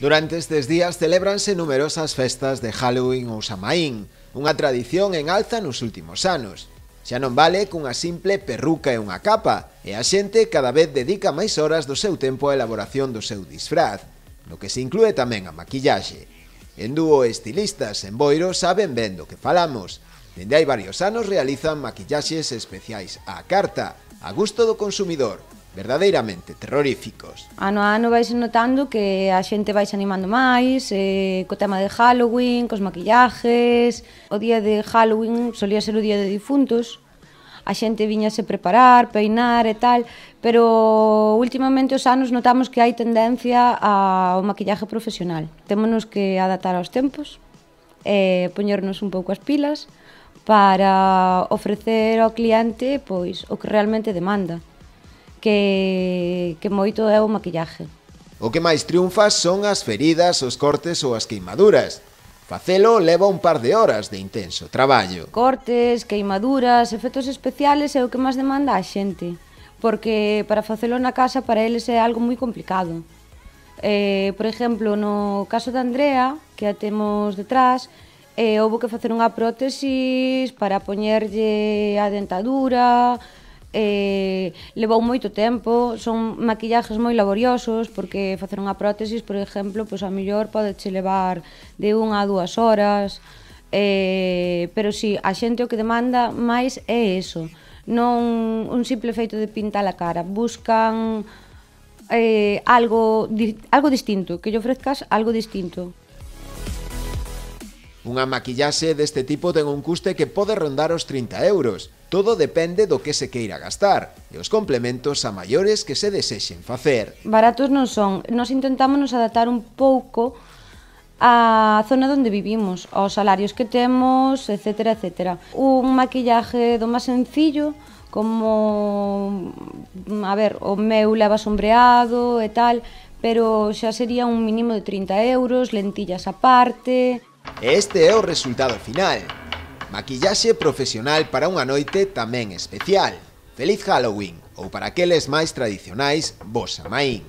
Durante estes días celebranse numerosas festas de Halloween ou Samaín, unha tradición en alza nos últimos anos. Xa non vale cunha simple perruca e unha capa, e a xente cada vez dedica máis horas do seu tempo á elaboración do seu disfraz, no que se inclúe tamén a maquillaxe. En dúo estilistas en Boiro saben ben do que falamos. Dende hai varios anos realizan maquillaxes especiais á carta, a gusto do consumidor, verdadeiramente terroríficos. Ano a ano vais notando que a xente vai animando máis, eh, co tema de Halloween, cos maquillajes, o día de Halloween solía ser o día de difuntos, a xente viñase preparar, peinar e tal, pero últimamente os anos notamos que hai tendencia ao maquillaje profesional. Témonos que adaptar aos tempos, e poñernos un pouco as pilas para ofrecer ao cliente pois o que realmente demanda que, que moito é o maquillaje. O que máis triunfa son as feridas, os cortes ou as queimaduras. Facelo leva un par de horas de intenso traballo. Cortes, queimaduras, efectos especiales é o que máis demanda a xente, porque para facelo na casa para eles é algo moi complicado. Eh, por exemplo, no caso de Andrea, que a temos detrás, eh, houve que facer unha prótesis para poñerlle a dentadura, eh, levou moito tempo, son maquillajes moi laboriosos, porque facer unha prótesis, por exemplo, pois a mellor pode che levar de unha a dúas horas, eh, pero si, sí, a xente o que demanda máis é eso, non un simple feito de pintar a cara, buscan eh, algo, di, algo distinto, que lle ofrezcas algo distinto. Unha maquillaxe deste tipo ten un custe que pode rondar os 30 euros. Todo depende do que se queira gastar e os complementos a maiores que se desexen facer. Baratos non son. Nos intentámonos adaptar un pouco a zona onde vivimos, aos salarios que temos, etc. etc. Un maquillaxe do máis sencillo, como, a ver, o meu leva sombreado e tal, pero xa sería un mínimo de 30 euros, lentillas aparte... Este é o resultado final. Maquillaxe profesional para unha noite tamén especial. Feliz Halloween, ou para aqueles máis tradicionais, Bosa Maín.